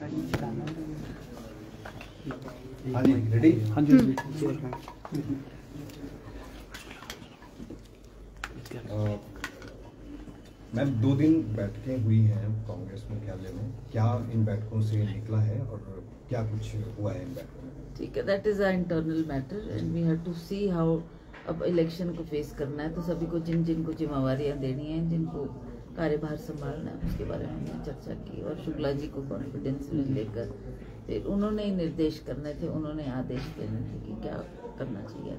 हाँ जी रेडी हाँ जी मैम दो दिन बैठकें हुई हैं कांग्रेस मुख्यालय में। क्या इन बैठकों से निकला है और क्या कुछ हुआ है इन बैठकों में? ठीक है that is a internal matter and we have to see how अब इलेक्शन को फेस करना है। तो सभी को जिन जिन को जिम्मेवारियाँ देनी है जिनको कार्यभार संभालना है उसके बारे में हमने चर्चा की और शुक्ला जी को कॉन्फिडेंस में लेकर फिर उन्होंने ही निर्देश करने थे उन्होंने आदेश देने थे कि क्या करना चाहिए।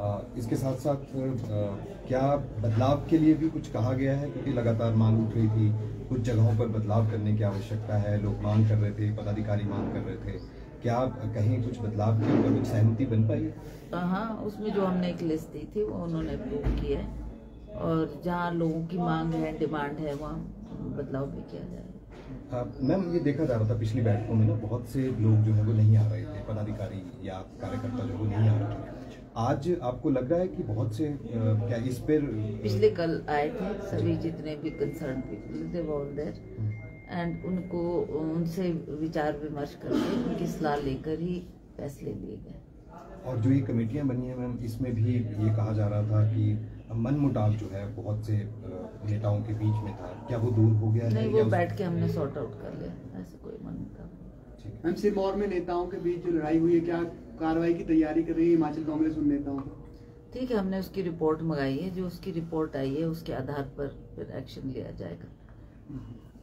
आ, इसके साथ साथ आ, क्या बदलाव के लिए भी कुछ कहा गया है? क्योंकि लगातार मांग उठ रही थी कुछ जगहों पर बदलाव करने की आवश्यकता है लोग मांग कर रहे थे पदाधिकारी मांग कर रहे थे। क्या कहीं कुछ बदलाव के ऊपर कुछ सहमति बन पाई? हाँ उसमें जो हमने एक लिस्ट दी थी वो उन्होंने अप्रूव की है। और जहाँ लोगों की मांग है डिमांड है वहाँ बदलाव भी किया जाए। मैम ये देखा जा रहा था पिछली बैठकों में ना बहुत से लोग जो है वो नहीं आ रहे थे पदाधिकारी या कार्यकर्ता जो वो नहीं आ रहे थे। आज आपको लग रहा है कि बहुत से आ, क्या इस पर पिछले कल आए थे सभी जितने भी कंसर्न पीपल थे वो देर एंड उनको उनसे विचार विमर्श करके उनकी सलाह लेकर ही फैसले लिए गए। और जो ये कमेटियाँ बनी है मैम इसमें भी ये कहा जा रहा था कि मन मुटाव जो है बहुत से नेताओं के बीच में था। क्या वो दूर हो गया नहीं वो बैठ के हमने सॉर्ट आउट कर लिया। ऐसे कोई मन है। मैम सिरमौर में नेताओं के बीच जो लड़ाई हुई है क्या कार्रवाई की तैयारी कर रही है हिमाचल कांग्रेस उन नेताओं ठीक है हमने उसकी रिपोर्ट मंगाई है। जो उसकी रिपोर्ट आई है उसके आधार पर फिर एक्शन लिया जाएगा।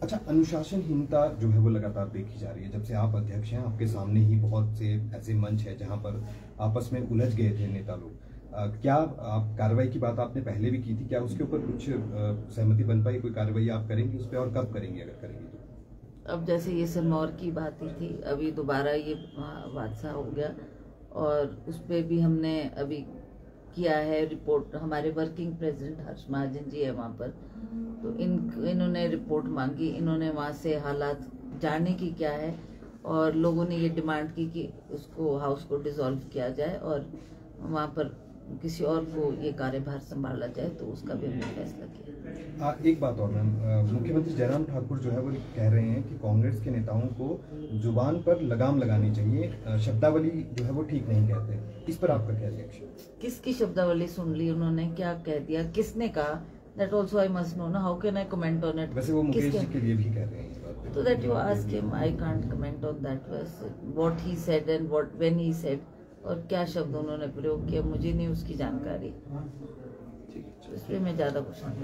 अच्छा अनुशासनहीनता जो है वो लगातार देखी जा रही है। जब से आप अध्यक्ष हैं आपके सामने ही बहुत से ऐसे मंच है जहाँ पर आपस में उलझ गए थे नेता लोग। क्या आप कार्रवाई की बात आपने पहले भी की थी? क्या उसके ऊपर कुछ सहमति बन पाई? कोई कार्रवाई आप करेंगे उस पर और कब करेंगे अगर करेंगे तो? अब जैसे ये सिरमौर की बात ही थी, अभी दोबारा ये हादसा हो गया और उस पर भी हमने अभी किया है रिपोर्ट। हमारे वर्किंग प्रेसिडेंट हर्ष महाजन जी है वहाँ पर। तो इन, इन्होंने रिपोर्ट मांगी। इन्होंने वहाँ से हालात जानने की क्या है और लोगों ने ये डिमांड की कि उसको, हाउस को डिसॉल्व किया जाए और वहाँ पर किसी और को ये कार्यभार संभाला जाए तो उसका भी हमने फैसला किया। आ, एक बात और मैम। मुख्यमंत्री जयराम ठाकुर जो है वो कह रहे हैं कि कांग्रेस के नेताओं को ज़ुबान पर लगाम लगानी चाहिए। शब्दावली जो है वो ठीक नहीं कहते। इस पर आपका क्या रिएक्शन किसकी शब्दावली सुन ली उन्होंने? क्या कह दिया? किसने कहा? That also I must know ना? How can I comment on it वैसे वो मुकेश जी के लिए भी कह रहे हैं तो that you ask him I can't comment on that was what he said and what when he said और क्या शब्द उन्होंने प्रयोग किया, मुझे नहीं उसकी जानकारी। इसलिए मैं ज़्यादा कुछ नहीं